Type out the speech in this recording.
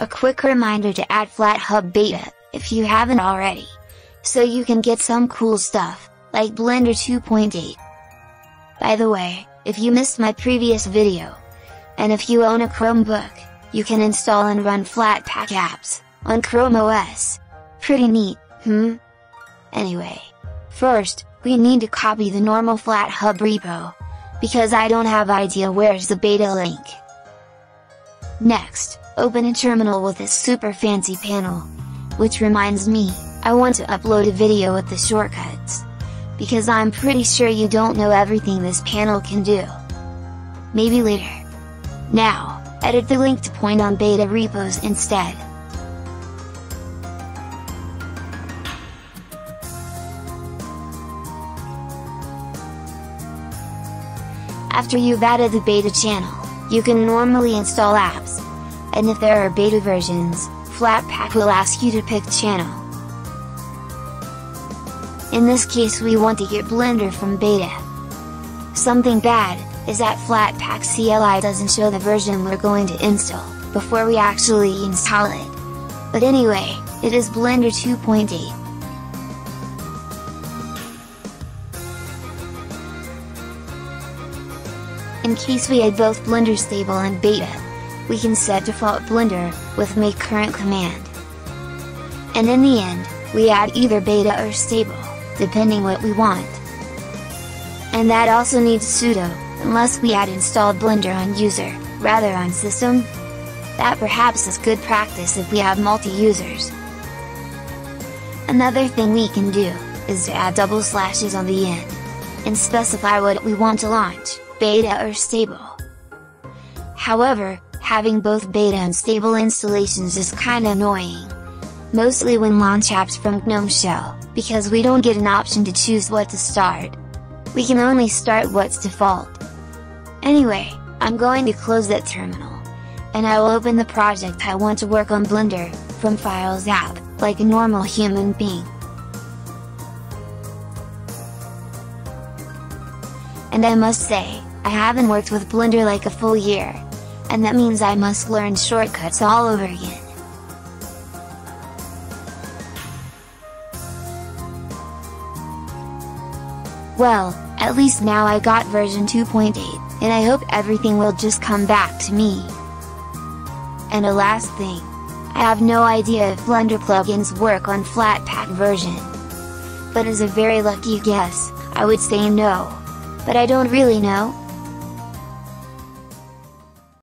A quick reminder to add FlatHub Beta, if you haven't already. So you can get some cool stuff, like Blender 2.8. By the way, if you missed my previous video, and if you own a Chromebook, you can install and run Flatpak apps, on Chrome OS. Pretty neat, hmm? Anyway, first, we need to copy the normal FlatHub repo, because I don't have idea where's the beta link. Next, open a terminal with this super fancy panel. Which reminds me, I want to upload a video with the shortcuts. Because I'm pretty sure you don't know everything this panel can do. Maybe later. Now, edit the link to point on beta repos instead. After you've added the beta channel, you can normally install apps, and if there are beta versions, Flatpak will ask you to pick channel. In this case we want to get Blender from beta. Something bad, is that Flatpak CLI doesn't show the version we're going to install, before we actually install it. But anyway, it is Blender 2.8. In case we had both Blender Stable and Beta, we can set default Blender, with make current command. And in the end, we add either Beta or Stable, depending what we want. And that also needs sudo, unless we add installed Blender on user, rather on system. That perhaps is good practice if we have multi-users. Another thing we can do, is to add double slashes on the end, and specify what we want to launch, beta or stable. However, having both beta and stable installations is kinda annoying. Mostly when launch apps from GNOME Shell, because we don't get an option to choose what to start. We can only start what's default. Anyway, I'm going to close that terminal. And I will open the project I want to work on Blender, from Files app, like a normal human being. And I must say, I haven't worked with Blender like a full year, and that means I must learn shortcuts all over again. Well, at least now I got version 2.8, and I hope everything will just come back to me. And a last thing, I have no idea if Blender plugins work on Flatpak version. But as a very lucky guess, I would say no. But I don't really know,